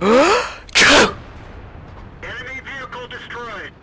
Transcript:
Go! Enemy vehicle destroyed.